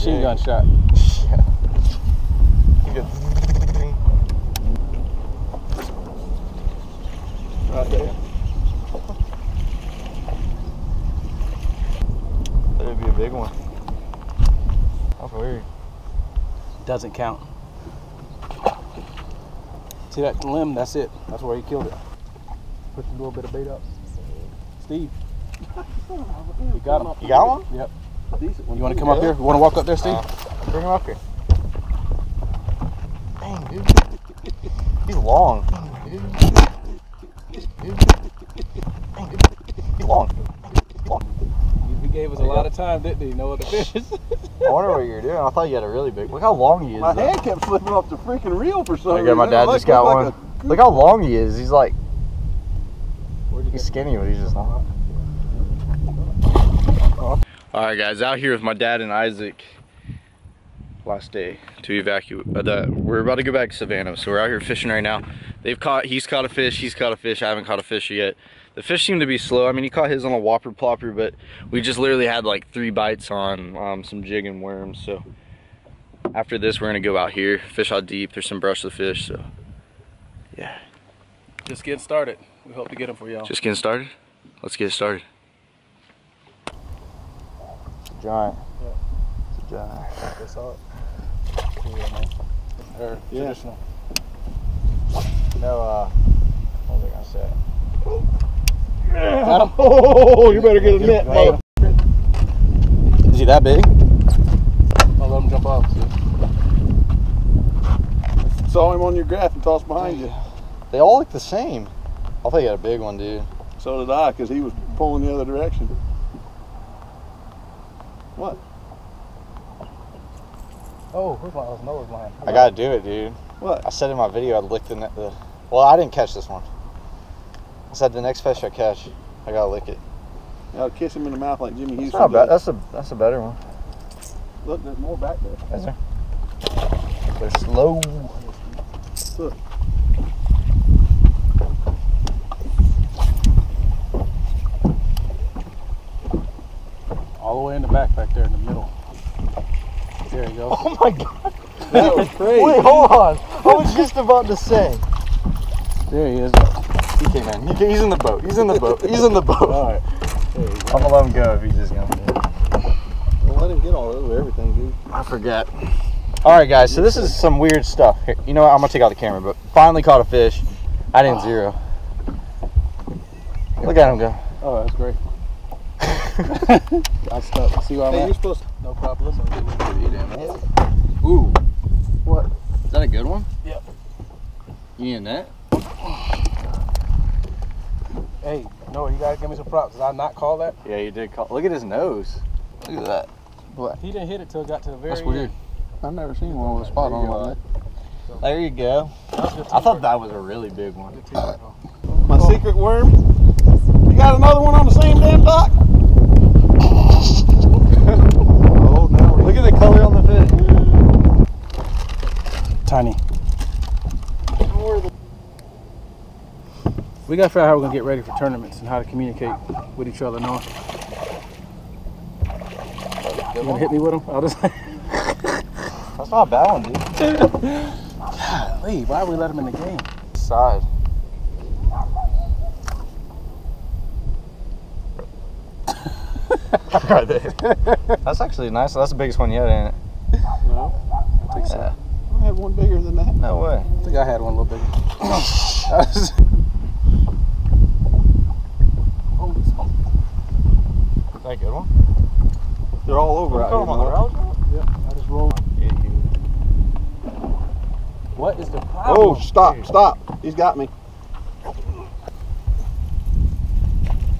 Machine big. gun shot. He goes. Right there. That'd be a big one. That's weird. Doesn't count. See that limb? That's it. That's where he killed it. Put a little bit of bait up. Steve. You got him. You got one? Yep. Decent one. You want to come up here? You want to walk up there, Steve? Uh, bring him up here. Dang, dude. He's long. Dude. Dude. Dang, dude. He's long. he gave us a lot of time, didn't he? No other fishes. I wonder what you're doing. I thought you had a really big. Look how long he is. My though. hand kept slipping off the freaking reel for some reason. got my dad just got one. Look how long he is. He's like he's skinny, but he's just not. All right, guys, out here with my dad and Isaac. Last day to evacuate. Uh, we're about to go back to Savannah, so we're out here fishing right now. They've caught. He's caught a fish. He's caught a fish. I haven't caught a fish yet. The fish seem to be slow. I mean, he caught his on a whopper plopper, but we just literally had like three bites on um, some jig and worms. So after this, we're gonna go out here, fish out deep. There's some brush to fish. So yeah, Just getting started. We hope to get them for y'all. just getting started. Let's get started. Giant. It's a giant. It. Yeah, man. Or Yeah. traditional. No, uh, what was I gonna say? Got. Oh, you better get a net, ahead. Is he that big? I'll let him jump off. See? Saw him on your graph and tossed behind you. They all look the same. I thought you had a big one, dude. So did I, because he was pulling the other direction. What? Oh, where's my Noah's line? I gotta do it, dude. What? I said in my video I licked the net. The, well, I didn't catch this one. I said the next fish I catch, I gotta lick it. I'll kiss him in the mouth like Jimmy Houston. not bad. That's a that's a better one. Look, there's more back there. Is there? They're slow. Look. All the way in the back, back there in the middle. There you go. Oh my god. That was crazy. Wait, hold on. I was just about to say. There he is. He came in. He came, he's in the boat. He's in the boat. He's in the boat. All right. There you go. I'm gonna let him go if he's just gonna. Don't let him get all over everything, dude. I forget. All right, guys. So this is some weird stuff. Here, you know what? I'm gonna take out the camera, but finally caught a fish. I didn't ah. zero. Look at him go. Oh, that's great. I stuck. See where I'm you're at? supposed to. No problem. Ooh. What? Is that a good one? Yep. You in that? Hey, no, you gotta give me some props. Did I not call that? Yeah, you did call. Look at his nose. Look at that. He didn't hit it till it got to the very That's end. weird. I've never seen one with a spot on like that. There you go. That was good I thought that was a really big one. My secret worm. You got another one on the same damn dock? oh, now we're Look at the color on the fish. Tiny. We gotta figure out how we're gonna get ready for tournaments and how to communicate with each other. Noah, you gonna hit me with them? I'll just. That's not a bad one, dude. Golly, why we let them in the game? Side. right there. That's actually nice. That's the biggest one yet, ain't it? No, I think so. I had one bigger than that. No way. I think I had one a little bigger. Is that good one? They're all over out here. now. Yep, I just rolled. What is the problem? Oh, stop, stop. He's got me.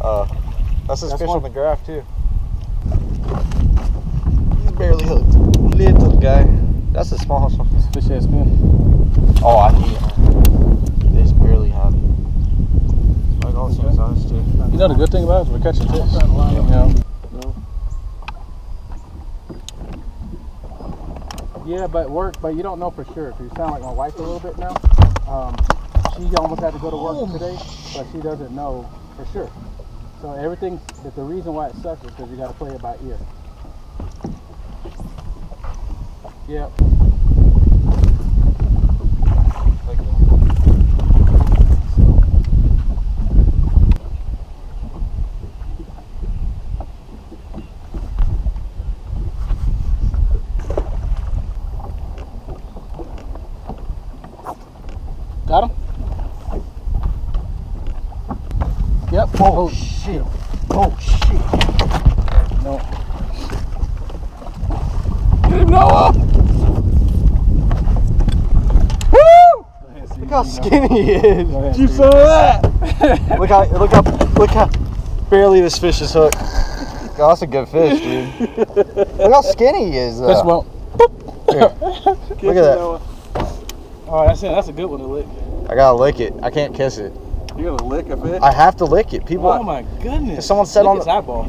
Uh, that's his That's fish one. on the graph too. He's barely hooked. Little guy. That's the smallest one. Fish head spin. Oh, I need This barely had. Like all the same size too. You know the good thing about it is we're catching fish. You know? Yeah, but work, but you don't know for sure. 'cause you sound like my wife a little bit now. Um, she almost had to go to work today, but she doesn't know for sure. So everything, but the reason why it sucks is because you got to play it by ear. Yep. Got him? Yep. Oh, oh, shit. Oh shit. No. Get him, Noah! Woo! Look how skinny he is. Keep some of that. Look how look how look how barely this fish is hooked. God, that's a good fish, dude. Look how skinny he is. This Though. won't. Look at that. Oh, that's it. That's a good one to lick. I gotta lick it. I can't kiss it. You gonna lick a fish? I have to lick it. People, Oh my goodness. Someone said Look on his the- eyeball.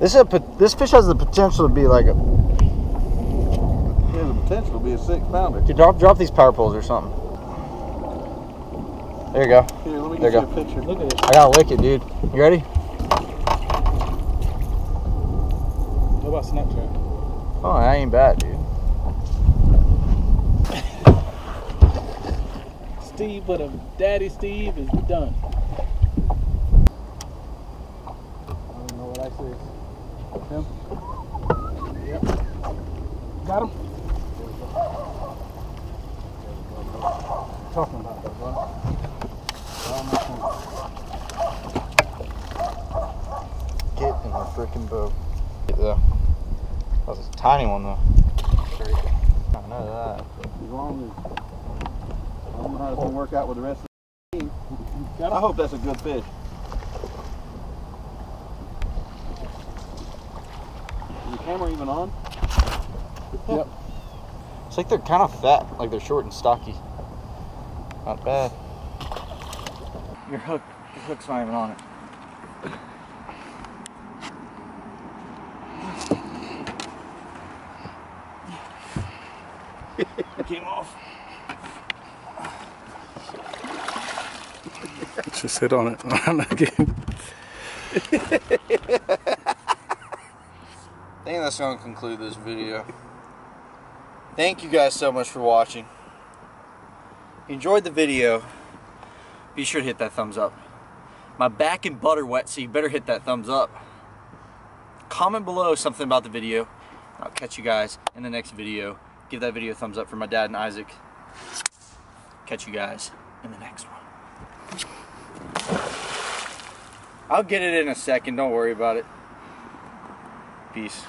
this is a this fish has the potential to be like a. He has the potential to be a six pounder. Dude, drop drop these power poles or something. There you go. Here, let me There get you you a picture. Look at this. I gotta lick it, dude. You ready? What about Snapchat? Oh, that ain't bad, dude. Steve, but a daddy Steve is done. I don't know what I say. Him? Yep. Got him? Talking about that, bro. Get in the freaking boat. Though. That's a tiny one though. I know that. As long as I don't know how it's gonna work out with the rest of the team. Got I hope that's a good fish. Is the camera even on? Yep. It's like they're kind of fat, like they're short and stocky. Not bad. Your hook, your hook's not even on it. It came off. Just hit on it. Getting. I think that's going to conclude this video. Thank you guys so much for watching. If you enjoyed the video, be sure to hit that thumbs up. My back and butt are wet, so you better hit that thumbs up. Comment below something about the video. I'll catch you guys in the next video. Give that video a thumbs up for my dad and Isaac. Catch you guys in the next one. I'll get it in a second, don't worry about it. Peace.